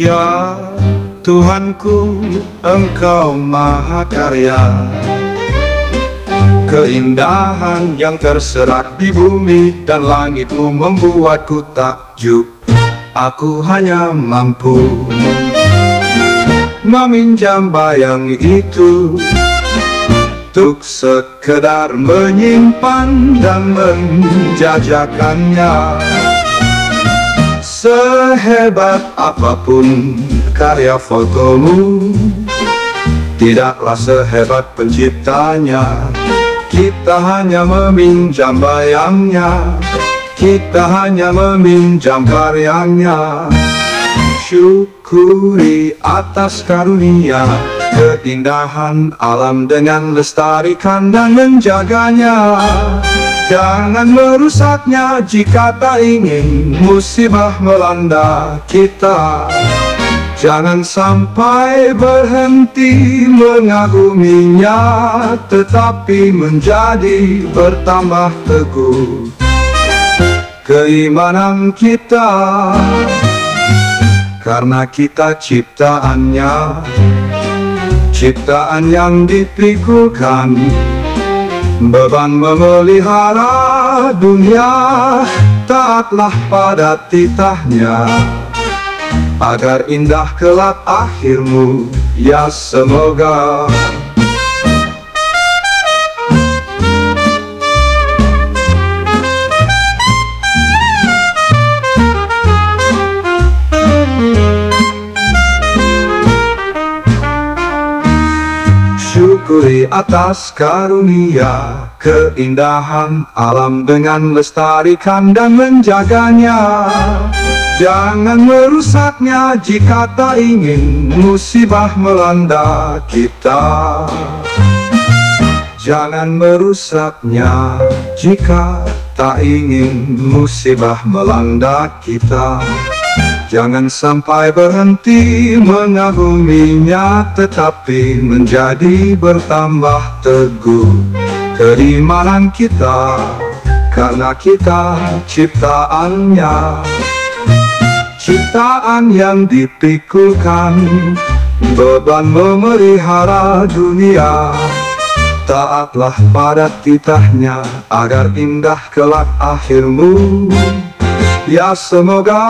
Ya Tuhanku, Engkau Maha Karya. Keindahan yang terserak di bumi dan langitmu membuatku takjub. Aku hanya mampu meminjam bayang itu Untuk sekedar menyimpan dan menjajakannya Sehebat apa pun karya fotomu Tidaklah sehebat penciptanya. Kita hanya meminjam bayangnya. Kita hanya meminjam karyanya. Syukuri atas karunia Keindahan alam dengan lestarikan dan menjaganya Jangan merusaknya jika tak ingin musibah melanda kita. Jangan sampai berhenti mengaguminya Tetapi menjadi bertambah teguh Keimanan kita. Karena kita ciptaannya Ciptaan yang dipikulkan Beban memelihara dunia Taatlah pada titahnya. Agar indah kelak akhirmu Ya semoga atas karunia Keindahan alam dengan lestarikan dan menjaganya. Jangan merusaknya jika tak ingin musibah melanda kita. Jangan merusaknya jika tak ingin musibah melanda kita Jangan sampai berhenti mengaguminya Tetapi menjadi bertambah teguh Keimanan kita Karena kita ciptaannya. Ciptaan yang dipikulkan Beban memelihara dunia. Taatlah pada titahnya Agar indah kelak akhirmu Ya semoga